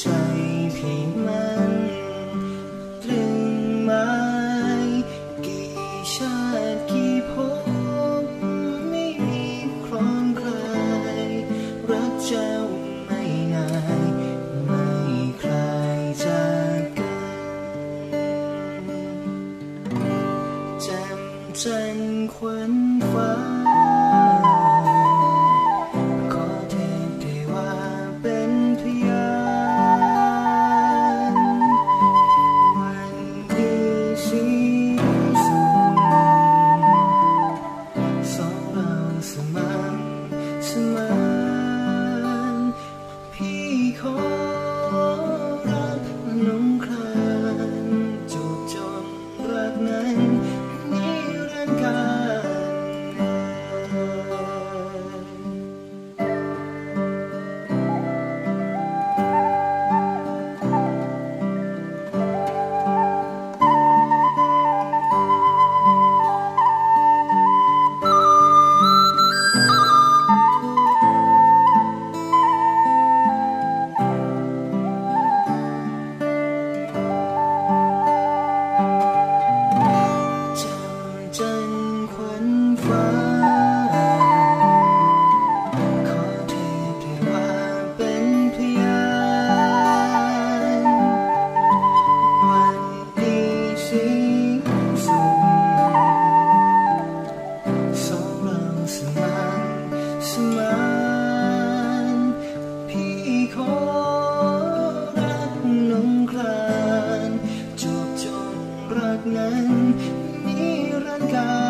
ใจพี่มันตรึงไม้กี่ชาติกี่ภพไม่มีครองใครรักเจ้าไม่นายไม่คลายจากกันแจ่มจันควันฟ้า ส ขอเธอโปรดวาเป็นพยานวันดีสีสุขสองเราสมานสมานพี่ขอรักนงคลานจบจนรักนั้นนิรันดร์กา